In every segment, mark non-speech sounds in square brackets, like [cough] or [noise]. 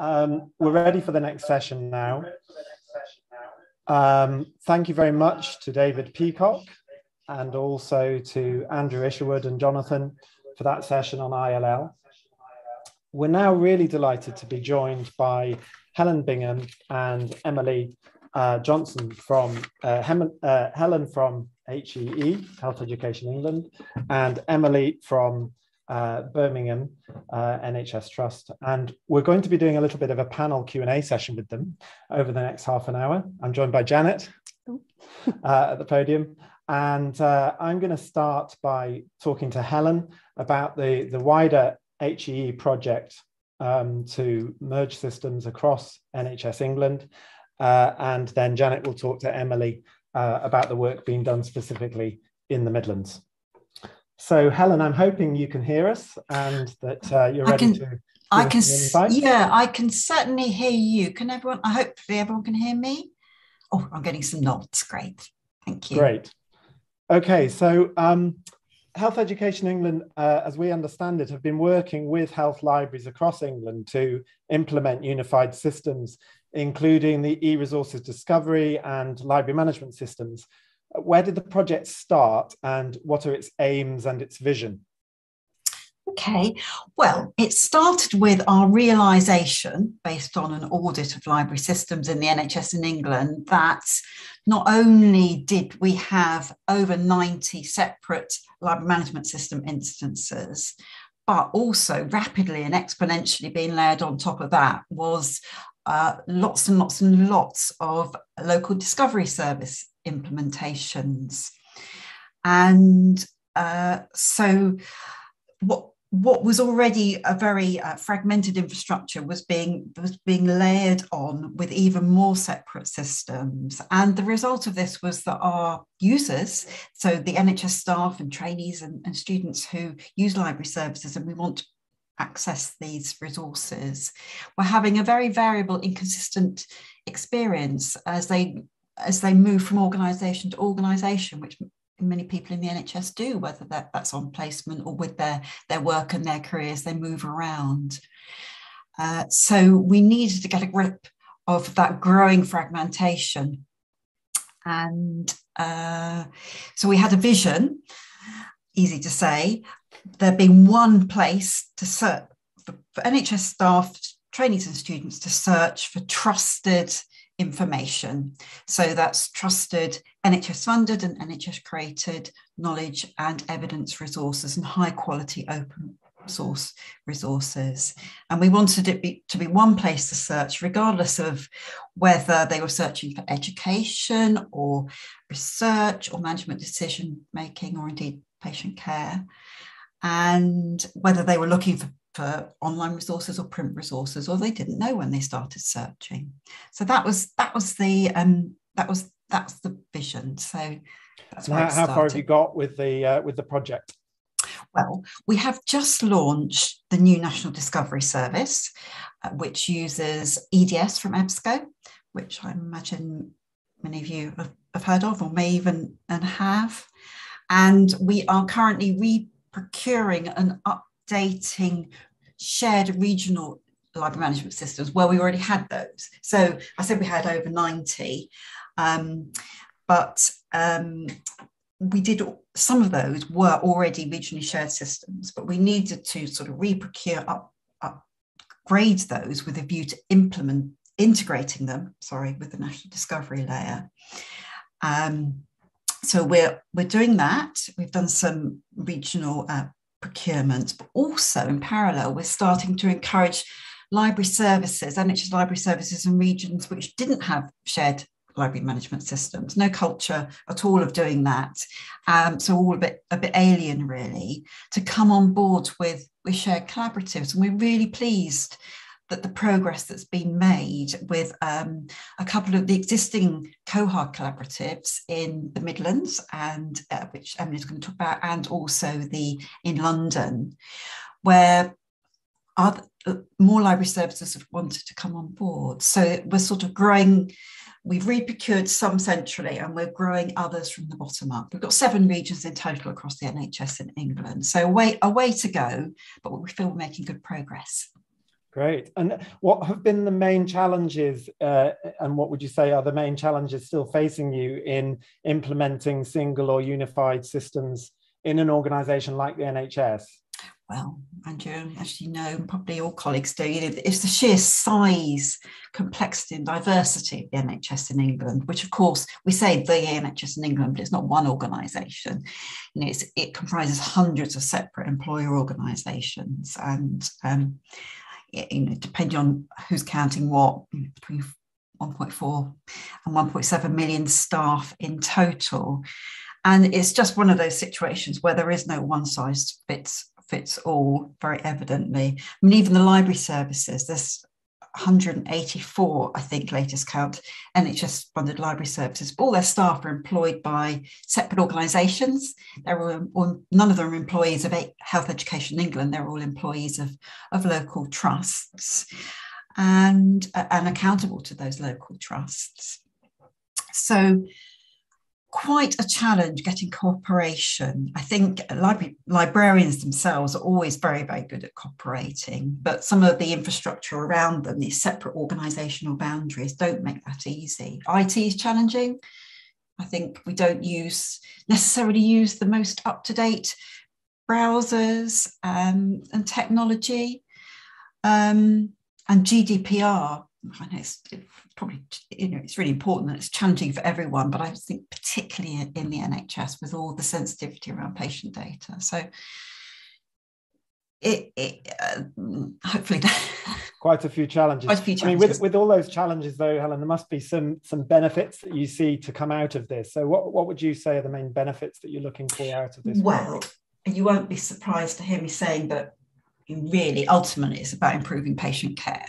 Um, we're ready for the next session now. Um, thank you very much to David Peacock and also to Andrew Isherwood and Jonathan for that session on ILL. We're now really delighted to be joined by Helen Bingham and Emily uh, Johnson from uh, Hem uh, Helen from HEE, Health Education England, and Emily from uh, Birmingham uh, NHS Trust. And we're going to be doing a little bit of a panel Q&A session with them over the next half an hour. I'm joined by Janet uh, at the podium. And uh, I'm going to start by talking to Helen about the, the wider HEE project um, to merge systems across NHS England. Uh, and then Janet will talk to Emily uh, about the work being done specifically in the Midlands. So, Helen, I'm hoping you can hear us and that uh, you're ready can, to. I can, yeah, I can certainly hear you. Can everyone? I hopefully, everyone can hear me. Oh, I'm getting some nods. Great, thank you. Great. Okay, so um, Health Education England, uh, as we understand it, have been working with health libraries across England to implement unified systems, including the e-resources discovery and library management systems where did the project start and what are its aims and its vision? Okay, well, it started with our realization, based on an audit of library systems in the NHS in England, that not only did we have over 90 separate library management system instances, but also rapidly and exponentially being layered on top of that was uh, lots and lots and lots of local discovery service implementations. And uh, so, what what was already a very uh, fragmented infrastructure was being was being layered on with even more separate systems and the result of this was that our users so the nhs staff and trainees and, and students who use library services and we want to access these resources were having a very variable inconsistent experience as they as they move from organisation to organisation, which many people in the NHS do, whether that, that's on placement or with their, their work and their careers, they move around. Uh, so we needed to get a grip of that growing fragmentation. And uh, so we had a vision, easy to say, there being one place to search for, for NHS staff, trainees and students to search for trusted information. So that's trusted NHS funded and NHS created knowledge and evidence resources and high quality open source resources. And we wanted it be, to be one place to search, regardless of whether they were searching for education or research or management decision making or indeed patient care. And whether they were looking for for online resources or print resources, or they didn't know when they started searching. So that was that was the um, that was that's the vision. So that's how, how far have you got with the uh, with the project? Well, we have just launched the new National Discovery Service, uh, which uses EDS from EBSCO, which I imagine many of you have, heard of or may even and have. And we are currently re-procuring and up updating shared regional library management systems where we already had those. So I said we had over 90, um, but um, we did some of those were already regionally shared systems, but we needed to sort of re-procure up, upgrade those with a view to implement integrating them, sorry, with the national discovery layer. Um, so we're we're doing that. We've done some regional uh, procurement, but also in parallel, we're starting to encourage library services, NHS library services in regions which didn't have shared library management systems, no culture at all of doing that. Um, so all a bit a bit alien really, to come on board with, with shared collaboratives. And we're really pleased that the progress that's been made with um, a couple of the existing COHARD collaboratives in the Midlands, and uh, which Emily's going to talk about, and also the in London, where other, uh, more library services have wanted to come on board. So we're sort of growing. We've reprocured some centrally and we're growing others from the bottom up. We've got seven regions in total across the NHS in England. So a way, a way to go, but we feel we're making good progress. Great. And what have been the main challenges, uh, and what would you say are the main challenges still facing you in implementing single or unified systems in an organisation like the NHS? Well, Andrew, as you know, probably all colleagues do, you know, it's the sheer size, complexity, and diversity of the NHS in England, which, of course, we say the NHS in England, but it's not one organisation. You know, it comprises hundreds of separate employer organisations, and um, you know, depending on who's counting what, between 1.4 and 1.7 million staff in total. And it's just one of those situations where there is no one size fits fits all, very evidently. I mean, even the library services, there's 184, I think, latest count, NHS funded library services. All their staff are employed by separate organisations. They're all, none of them are employees of Health Education England. They're all employees of, of local trusts and, and accountable to those local trusts. So quite a challenge getting cooperation. I think libra- librarians themselves are always very, very good at cooperating, but some of the infrastructure around them, these separate organisational boundaries, don't make that easy. IT is challenging. I think we don't use necessarily use the most up to date browsers um, and technology. Um, and GDPR I know it's probably you know it's really important and it's challenging for everyone, but I think particularly in the NHS with all the sensitivity around patient data. So it, it uh, hopefully [laughs] quite a few challenges. Quite a few challenges. I mean, with, with all those challenges though, Helen, there must be some some benefits that you see to come out of this. So what, what would you say are the main benefits that you're looking for out of this? Well, you won't be surprised to hear me saying that really ultimately it's about improving patient care.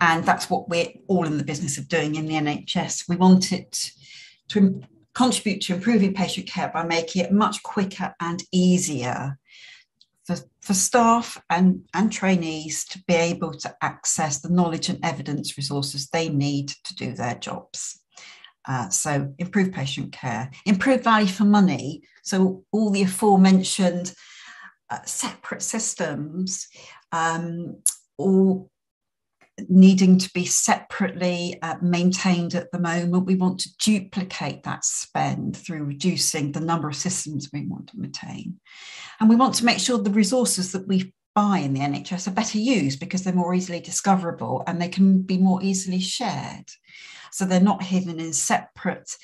And that's what we're all in the business of doing in the nhs we want it to contribute to improving patient care by making it much quicker and easier for, for staff and, and trainees to be able to access the knowledge and evidence resources they need to do their jobs. Uh, so improve patient care improve value for money. So all the aforementioned uh, separate systems, um, all needing to be separately uh, maintained at the moment. We want to duplicate that spend through reducing the number of systems we want to maintain. And we want to make sure the resources that we buy in the NHS are better used because they're more easily discoverable and they can be more easily shared. So they're not hidden in separate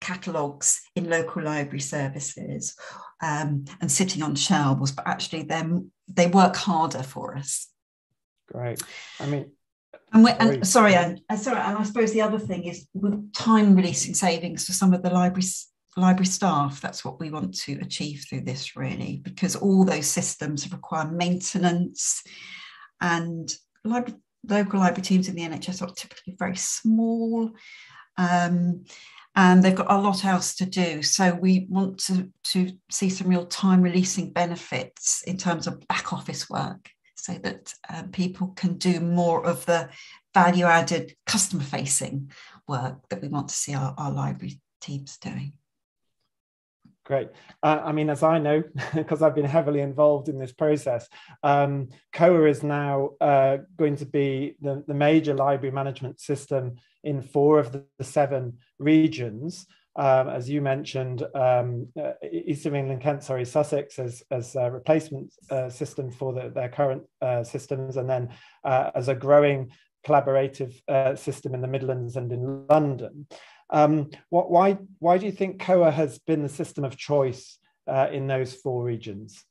catalogues in local library services um, and sitting on shelves, but actually they work harder for us. Great. I mean, and, and sorry, and sorry, and I suppose the other thing is with time releasing savings for some of the library library staff. That's what we want to achieve through this, really, because all those systems require maintenance, and library, local library teams in the NHS are typically very small. Um, and they've got a lot else to do. So we want to, to see some real time releasing benefits in terms of back office work so that uh, people can do more of the value added customer facing work that we want to see our, our library teams doing. Great. Uh, I mean, as I know, [laughs] because I've been heavily involved in this process, um, Koha is now uh, going to be the, the major library management system in four of the, the seven regions. Um, as you mentioned, um, uh, East of England, Kent, sorry, Sussex as, as a replacement uh, system for the, their current uh, systems, and then uh, as a growing collaborative system in the Midlands and in London. Um, what, why, why do you think Koha has been the system of choice uh, in those four regions?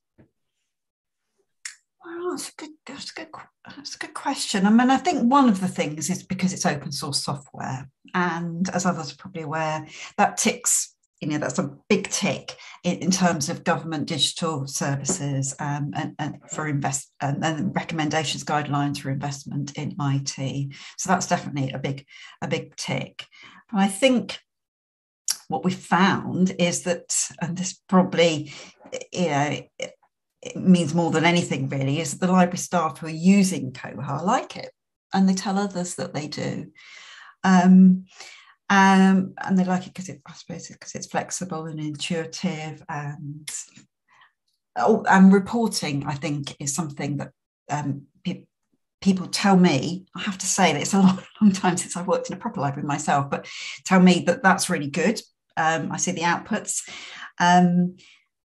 That's a good, that's a good, that's a good question. I mean, I think one of the things is because it's open source software, and as others are probably aware, that ticks. You know, that's a big tick in, in terms of government digital services um, and, and for invest and, and recommendations guidelines for investment in IT. So that's definitely a big, a big tick. I think what we found is that, and this probably, you know, it means more than anything really, is that the library staff who are using Koha like it and they tell others that they do. Um, um, and they like it because I suppose, because it's flexible and intuitive and oh, and reporting. I think is something that um, people tell me, I have to say that it's a [laughs] long, long time since I've worked in a proper library myself, but tell me that that's really good. Um, I see the outputs. Um,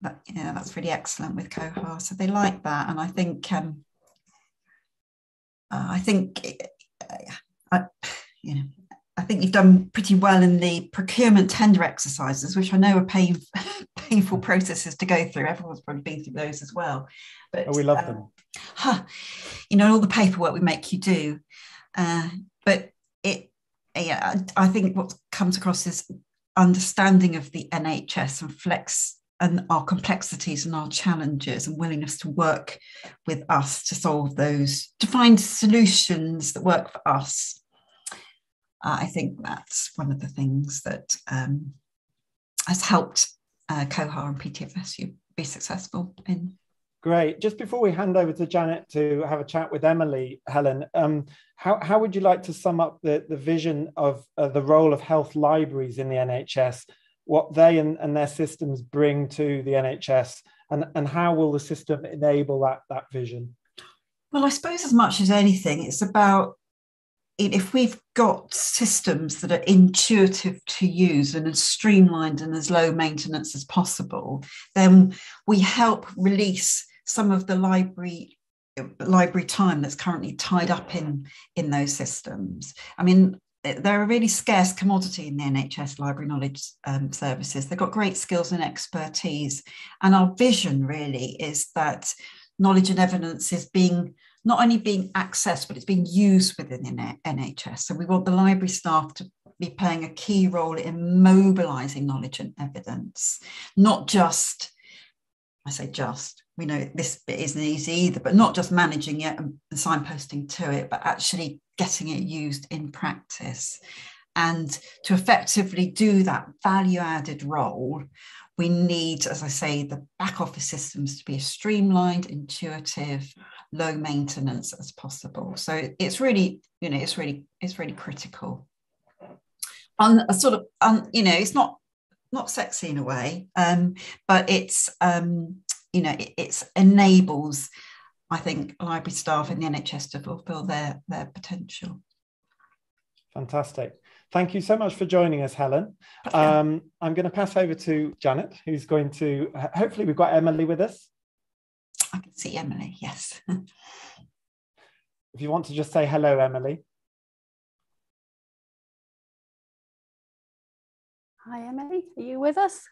but yeah, that's really excellent with Koha. So they like that, and I think um, uh, I think uh, I, you know think you've done pretty well in the procurement tender exercises, which I know are pain, [laughs] painful processes to go through. Everyone's probably been through those as well. But oh, we love um, them. Huh, you know, all the paperwork we make you do. Uh, but it, yeah, I think what comes across is understanding of the NHS and flex and our complexities and our challenges and willingness to work with us to solve those, to find solutions that work for us uh, I think that's one of the things that um, has helped uh, Koha and PTFS Europe be successful in. Great. Just before we hand over to Janet to have a chat with Emily, Helen, um, how, how would you like to sum up the, the vision of uh, the role of health libraries in the NHS, what they and, and their systems bring to the NHS, and, and how will the system enable that, that vision? Well, I suppose as much as anything, it's about if we've got systems that are intuitive to use and as streamlined and as low maintenance as possible, then we help release some of the library library time that's currently tied up in in those systems. I mean, they're a really scarce commodity in the NHS library knowledge um, services. They've got great skills and expertise, and our vision really is that knowledge and evidence is being not only being accessed, but it's being used within the NHS. So we want the library staff to be playing a key role in mobilizing knowledge and evidence, not just, I say just, we know this bit isn't easy either, but not just managing it and signposting to it, but actually getting it used in practice. And to effectively do that value added role, we need, as I say, the back office systems to be as streamlined, intuitive, low maintenance as possible. So it's really, you know, it's really, it's really critical. On a sort of, you know, it's not not sexy in a way, um, but it's, um, you know, it it's enables, I think, library staff in the NHS to fulfil their their potential. Fantastic. Thank you so much for joining us, Helen. Um, I'm going to pass over to Janet, who's going to, hopefully we've got Emily with us. I can see Emily, yes. [laughs] if you want to just say hello, Emily. Hi, Emily. Are you with us?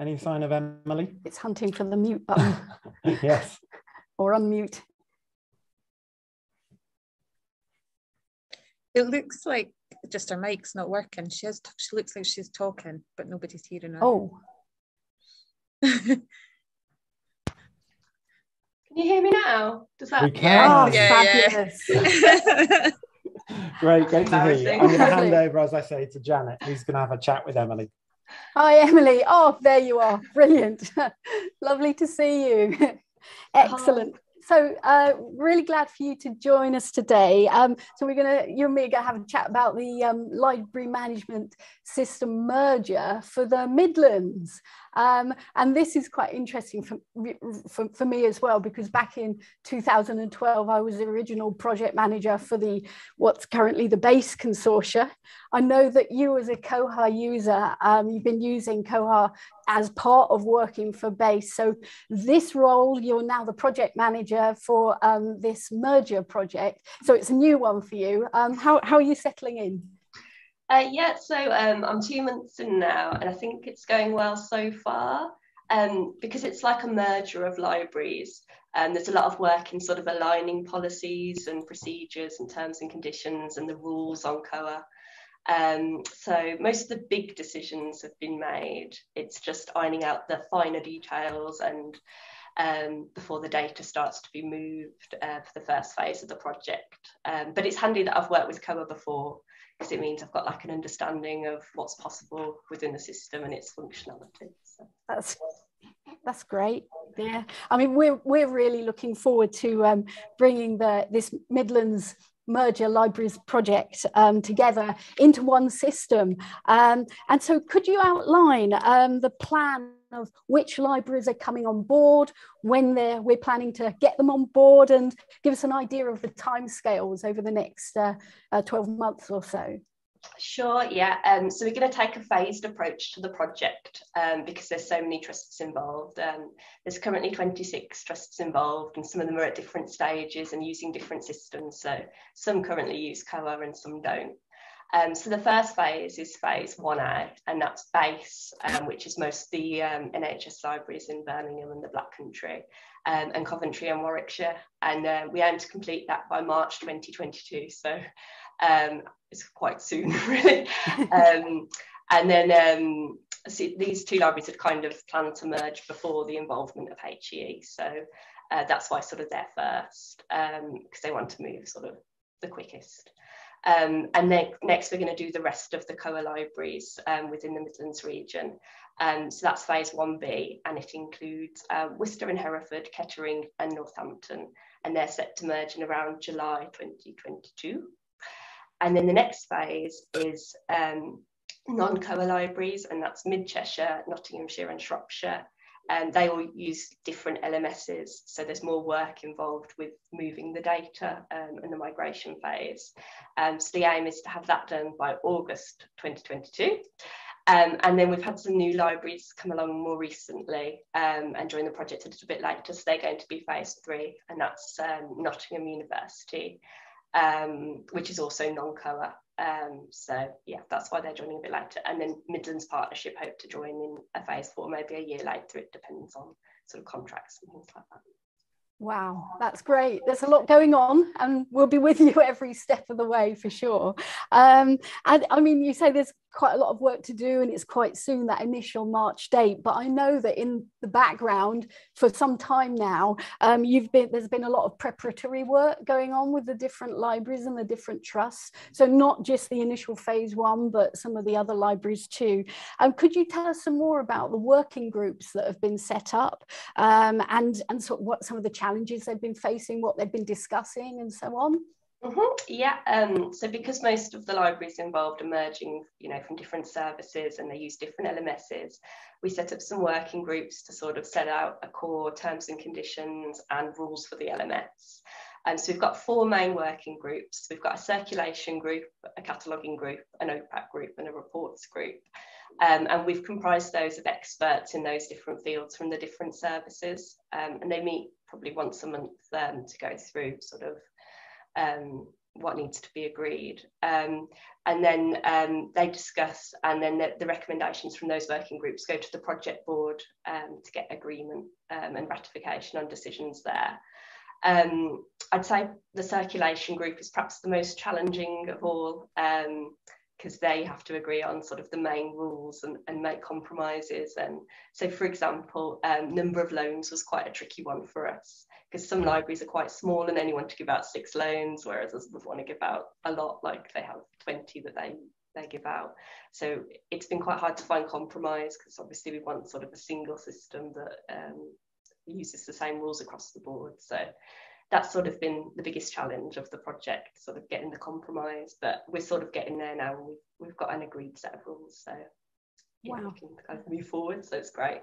Any sign of Emily? It's hunting for the mute button. [laughs] yes. or unmute. It looks like just her mic's not working. She has. She looks like she's talking, but nobody's hearing her. Oh. [laughs] can you hear me now? Does that? We can. Oh, yeah, fabulous. Yeah. [laughs] great, great to hear you. I'm going to hand over, as I say, to Janet, who's going to have a chat with Emily. Hi, Emily. Oh, there you are. Brilliant. [laughs] Lovely to see you. [laughs] Excellent. Hi. So, uh, really glad for you to join us today. Um, so, we're going to, you and me are going to have a chat about the um, library management system merger for the Midlands. Um, and this is quite interesting for, for, for, me as well, because back in 2012, I was the original project manager for the what's currently the BASE consortia. I know that you as a Koha user, um, you've been using Koha as part of working for BASE. So this role, you're now the project manager for um, this merger project. So it's a new one for you. Um, how, how are you settling in? Uh, yeah, so um, I'm two months in now, and I think it's going well so far. Um, because it's like a merger of libraries, and um, there's a lot of work in sort of aligning policies and procedures and terms and conditions and the rules on Koha. Um, so most of the big decisions have been made. It's just ironing out the finer details and um, before the data starts to be moved uh, for the first phase of the project. Um, but it's handy that I've worked with Koha before because it means I've got like an understanding of what's possible within the system and its functionality. So. That's that's great. Yeah, I mean, we're we're really looking forward to um, bringing the this Midlands merger libraries project um, together into one system. Um, and so, could you outline um, the plan of which libraries are coming on board, when they're we're planning to get them on board, and give us an idea of the timescales over the next uh, uh, 12 months or so? Sure, yeah. Um, so we're going to take a phased approach to the project um, because there's so many trusts involved. Um, there's currently 26 trusts involved and some of them are at different stages and using different systems. So some currently use Koha and some don't. Um, so the first phase is phase 1A and that's BASE, um, which is most the um, NHS libraries in Birmingham and the Black Country um, and Coventry and Warwickshire. And uh, we aim to complete that by March 2022. So um, it's quite soon, [laughs] really. and then see, these two libraries had kind of planned to merge before the involvement of HEE. So uh, that's why sort of they're first, because they want to move sort of the quickest. Um, and then next we're going to do the rest of the Koha libraries um, within the Midlands region. Um, so that's phase 1B and it includes um, Worcester and Hereford, Kettering and Northampton and they're set to merge in around July 2022. And then the next phase is um, non-Koha libraries, and that's Mid Cheshire, Nottinghamshire, and Shropshire. And um, they all use different LMSs, so there's more work involved with moving the data um, and the migration phase. Um, so the aim is to have that done by August 2022. Um, and then we've had some new libraries come along more recently um, and join the project a little bit later. So they're going to be phase three, and that's um, Nottingham University, which is also non-Koha. Um, so yeah, that's why they're joining a bit later. And then Midlands Partnership hope to join in a phase four, maybe a year later. It depends on sort of contracts and things like that. Wow, that's great. There's a lot going on, and we'll be with you [laughs] every step of the way for sure. Um, and I mean, you say there's quite a lot of work to do and it's quite soon that initial March date. But I know that in the background for some time now, um, you've been there's been a lot of preparatory work going on with the different libraries and the different trusts. So not just the initial phase one, but some of the other libraries too. Um, could you tell us some more about the working groups that have been set up um, and and sort of what some of the challenges they've been facing, what they've been discussing, and so on? Mm-hmm. Yeah, um, so because most of the libraries involved emerging, you know, from different services and they use different LMSs, we set up some working groups to sort of set out a core terms and conditions and rules for the LMS. And um, so we've got four main working groups. We've got a circulation group, a cataloguing group, an OPAC group, and a reports group. Um, and we've comprised those of experts in those different fields from the different services. Um, and they meet probably once a month um, to go through sort of um, what needs to be agreed. Um, and then um, they discuss, and then the, the, recommendations from those working groups go to the project board um, to get agreement um, and ratification on decisions there. Um, I'd say the circulation group is perhaps the most challenging of all because they have to agree on sort of the main rules and, and make compromises. And so, for example, number of loans was quite a tricky one for us because some libraries are quite small and only want to give out six loans, whereas others want to give out a lot, like they have 20 that they they give out. So it's been quite hard to find compromise because obviously we want sort of a single system that um, uses the same rules across the board. So that's sort of been the biggest challenge of the project, sort of getting the compromise. But we're sort of getting there now. We've, we've got an agreed set of rules. So yeah, wow. we can kind of move forward. So it's great.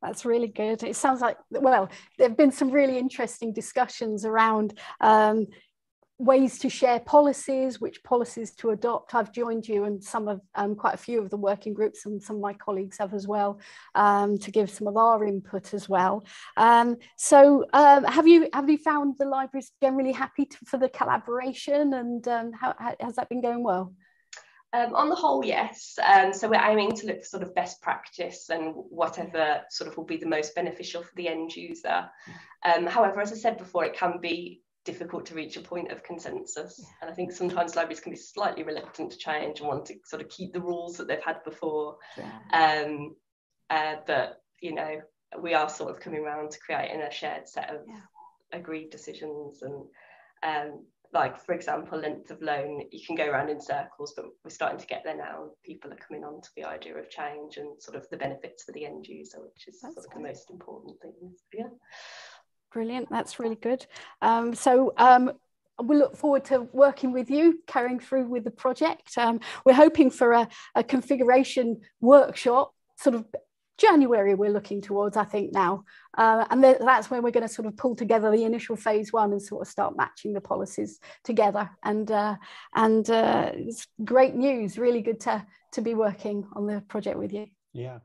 That's really good. It sounds like, well, there have been some really interesting discussions around um, ways to share policies, which policies to adopt. I've joined you and some of um, quite a few of the working groups and some of my colleagues have as well um, to give some of our input as well. Um, so um, have you have you found the libraries generally happy to, for the collaboration and um, how, how, has that been going well? Um, on the whole, yes. Um, so we're aiming to look for sort of best practice and whatever sort of will be the most beneficial for the end user. Um, however, as I said before, it can be difficult to reach a point of consensus. And I think sometimes libraries can be slightly reluctant to change and want to sort of keep the rules that they've had before. Yeah. Um, uh, but, you know, we are sort of coming around to creating a shared set of yeah. agreed decisions and um, like for example length of loan you can go around in circles but we're starting to get there now people are coming on to the idea of change and sort of the benefits for the end user which is That's sort of the most important thing yeah brilliant that's really good um, so um, we look forward to working with you, carrying through with the project. Um, we're hoping for a, a, configuration workshop, sort of January, we're looking towards, I think, now. Uh, and th that's when we're going to sort of pull together the initial phase one and sort of start matching the policies together. And, uh, and uh, it's great news, really good to, to be working on the project with you. Yeah,